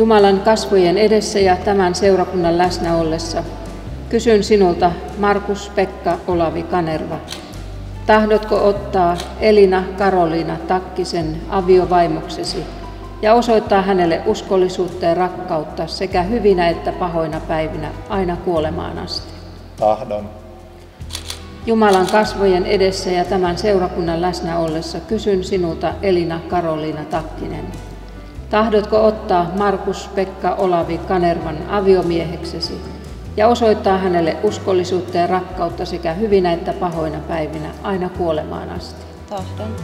Jumalan kasvojen edessä ja tämän seurakunnan läsnä ollessa kysyn sinulta, Markus Pekka Olavi Kanerva, tahdotko ottaa Elina Karoliina Takkisen aviovaimoksesi ja osoittaa hänelle uskollisuutta ja rakkautta sekä hyvinä että pahoina päivinä aina kuolemaan asti? Tahdon. Jumalan kasvojen edessä ja tämän seurakunnan läsnä ollessa kysyn sinulta Elina Karoliina Takkinen. Tahdotko ottaa Markus Pekka Olavi Kanervan aviomieheksesi ja osoittaa hänelle uskollisuutta ja rakkautta sekä hyvinä että pahoina päivinä aina kuolemaan asti? Tahdon.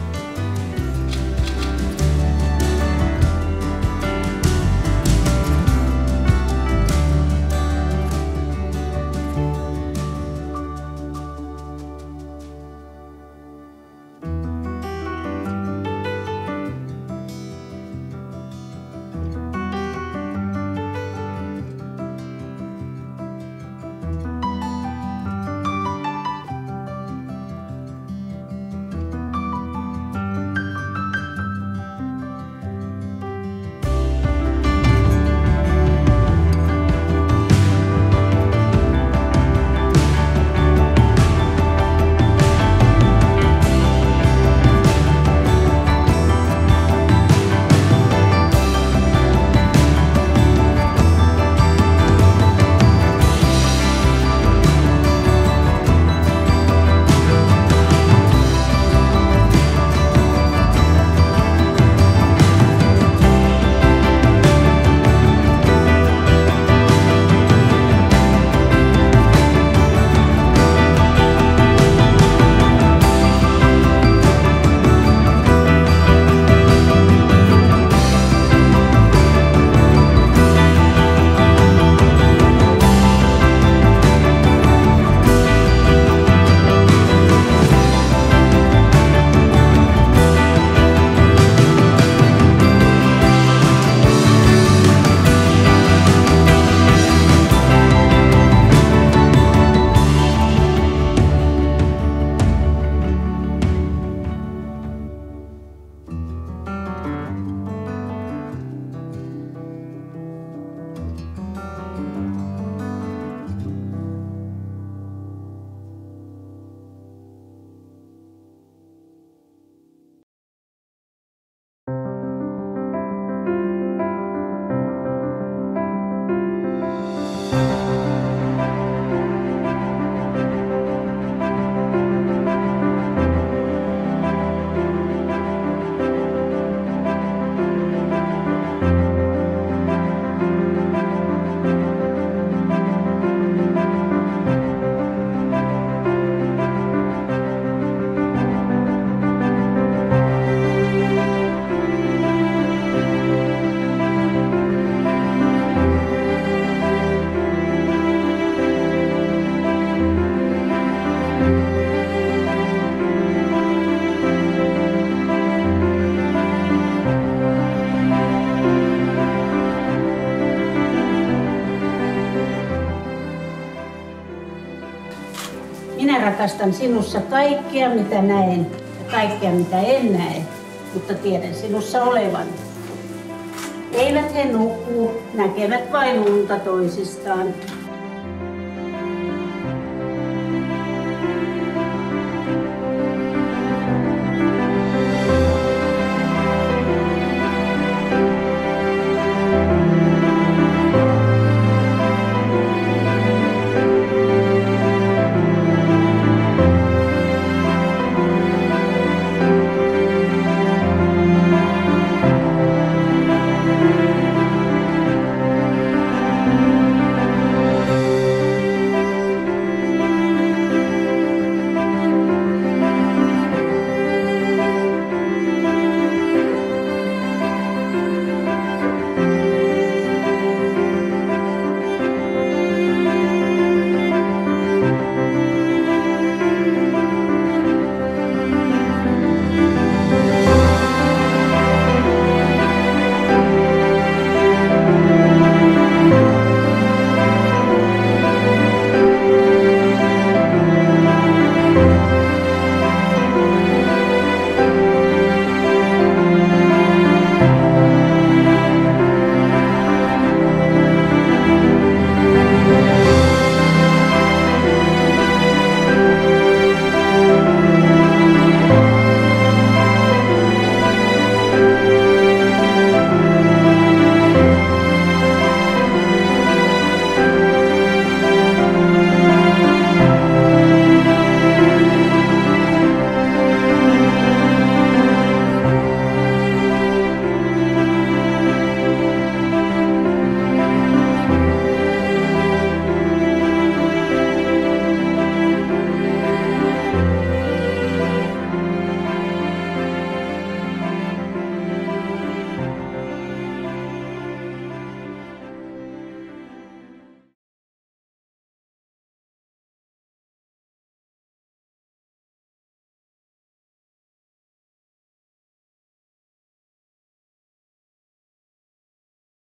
Minä rakastan sinussa kaikkea, mitä näen ja kaikkea, mitä en näe, mutta tiedän sinussa olevan. Eivät he nukkuu, näkevät vain unta toisistaan.